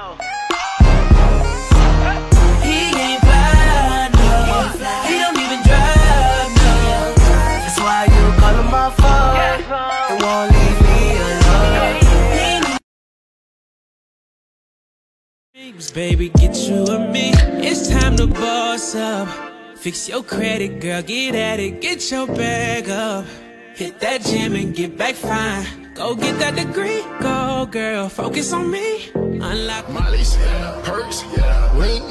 No. He ain't fly, no. He don't even drive, no. That's why you call him my phone. It won't leave me alone. Baby, get you and me. It's time to boss up. Fix your credit, girl, get at it, get your bag up. Hit that gym and get back fine. Go get that degree, go girl, focus on me. Unlock Molly's, perks, ring,